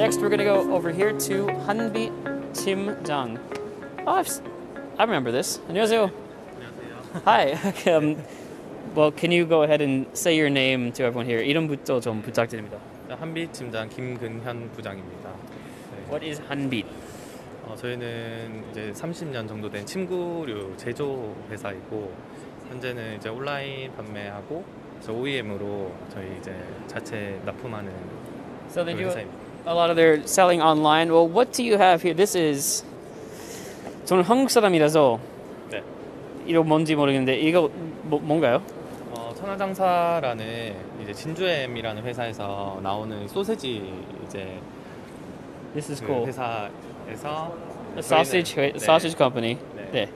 we're gonna go over here to Hanbit Timjang. Oh, I've, I remember this. 안녕하세요. Hi. um, well, can you go ahead and say your name to everyone here? 이름부터 좀 부탁드립니다. 한빛 팀장 김근현 부장입니다. 네. What is Hanbit? 어, 저희는 이제 30년 정도 된 침구류 제조 회사이고 현재는 이제 온라인 판매하고 OEM으로 저희 이제 자체 납품하는 So 회사입니다. A lot of their selling online. Well, what do you have here? This is 저는 한국 사람이라서 네. 이거 뭔지 모르겠는데 이거 뭐, 뭔가요? 어, 천하장사라는 이제 진주엠이라는 회사에서 나오는 소세지 이제 This is 그 cool. 회사에서 sausage 저희는- 네. sausage company. 네. 네.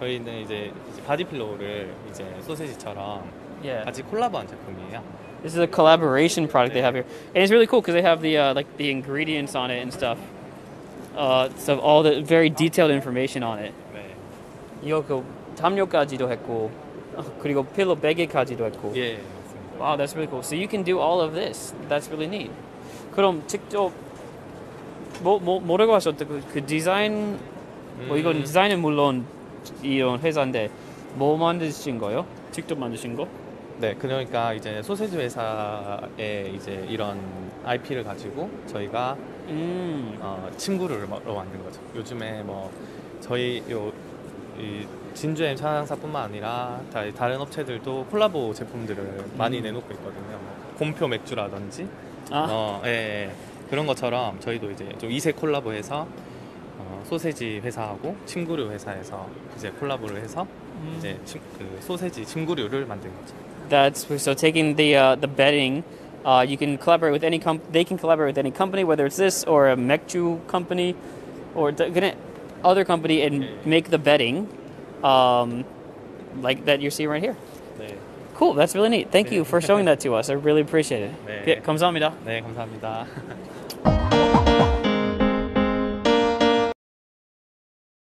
저희는 이제 바디필로우를 이제 소세지처럼 Yeah. 같이 콜라보한 제품이에요. This is a collaboration product they have here, and it's really cool because they have the uh, like the ingredients on it and stuff. Uh, so all the very detailed information on it. 네. 이거 그 담요까지도 했고 어, 그리고 필로 베개까지도 했고. 예, 맞습니다. Wow, that's really cool. So you can do all of this. That's really neat. 그럼 직접 뭐, 뭐 뭐라고 하셨대? 그, 그 디자인 뭐 이건 음. 디자인은 물론 이런 회사인데 뭐 만드신 거요? 직접 만드신 거? 네, 그러니까 이제 소세지 회사에 이제 이런 IP를 가지고 저희가 음. 어, 침구를 마- 로 만든 거죠. 요즘에 뭐 저희 요이 진주엠 차량사뿐만 아니라 다, 다른 업체들도 콜라보 제품들을 많이 음. 내놓고 있거든요. 뭐 곰표 맥주라든지 아. 어, 예, 예. 그런 것처럼 저희도 이제 좀 이세 콜라보해서 어, 소세지 회사하고 침구류 회사에서 이제 콜라보를 해서 음. 이제 침, 그 소세지 침구류를 만든 거죠. That's so taking the uh, the bedding. Uh, you can collaborate with any com- They can collaborate with any company, whether it's this or a Mekju company, or the, gonna- other company, and make the bedding, um, like that you see right here. 네, Cool. That's really neat. Thank you for showing that to us. I really appreciate it. 네. 예, 감사합니다. 네 감사합니다.